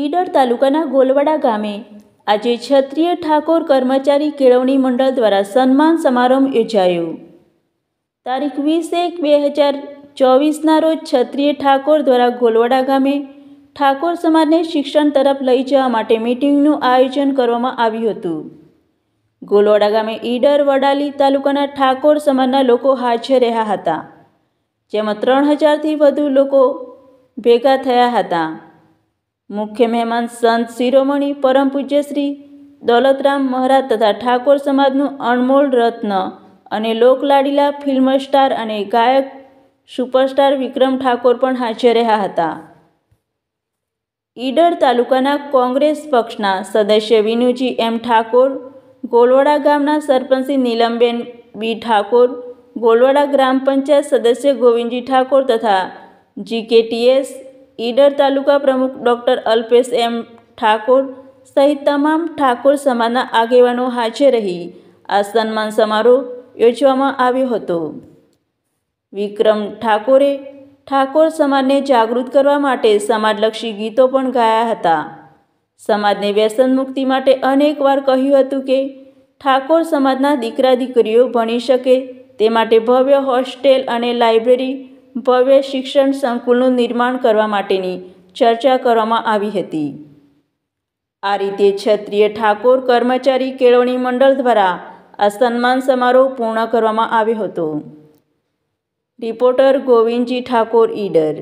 ઈડર તાલુકાના ગોલવાડા ગામે આજે ક્ષત્રિય ઠાકોર કર્મચારી કેળવણી મંડળ દ્વારા સન્માન સમારંભ યોજાયો. તારીખ વીસ એક બે હજાર ચોવીસના રોજ ક્ષત્રિય ઠાકોર દ્વારા ગોલવાડા ગામે ઠાકોર સમાજને શિક્ષણ તરફ લઈ જવા માટે મિટિંગનું આયોજન કરવામાં આવ્યું હતું. ગોલવાડા ગામે ઈડર વડાલી તાલુકાના ઠાકોર સમાજના લોકો હાજર રહ્યા હતા, જેમાં ત્રણ હજારથી વધુ લોકો ભેગા થયા હતા. મુખ્ય મહેમાન સંત શિરોમણી પરમ પૂજ્ય શ્રી દૌલતરામ મહારાજ તથા ઠાકોર સમાજનું અણમોલ રત્ન અને લોકલાડીલા ફિલ્મ સ્ટાર અને ગાયક સુપરસ્ટાર વિક્રમ ઠાકોર પણ હાજર રહ્યા હતા. ઈડર તાલુકાના કોંગ્રેસ પક્ષના સદસ્ય વિનુજી એમ ઠાકોર, ગોલવાડા ગામના સરપંચ નીલમબેન બી ઠાકોર, ગોલવાડા ગ્રામ પંચાયત સદસ્ય ગોવિંદજી ઠાકોર તથા જીકેટીએસ ઈડર તાલુકા પ્રમુખ ડૉક્ટર અલ્પેશ એમ ઠાકોર સહિત તમામ ઠાકોર સમાજના આગેવાનો હાજર રહી આ સન્માન સમારોહ યોજવામાં આવ્યો હતો. વિક્રમ ઠાકોરે ઠાકોર સમાજને જાગૃત કરવા માટે સમાજલક્ષી ગીતો પણ ગાયા હતા. સમાજને વ્યસન મુક્તિ માટે અનેકવાર કહ્યું હતું કે, ઠાકોર સમાજના દીકરા દીકરીઓ ભણી શકે, તે માટે ભવ્ય હોસ્ટેલ અને લાઇબ્રેરી ભવ્ય શિક્ષણ સંકુલનું નિર્માણ કરવા માટેની ચર્ચા કરવામાં આવી હતી. આ રીતે ક્ષત્રિય ઠાકોર કર્મચારી કેળવણી મંડળ દ્વારા આ સન્માન સમારોહ પૂર્ણ કરવામાં આવ્યો હતો. રિપોર્ટર ગોવિંદજી ઠાકોર ઈડર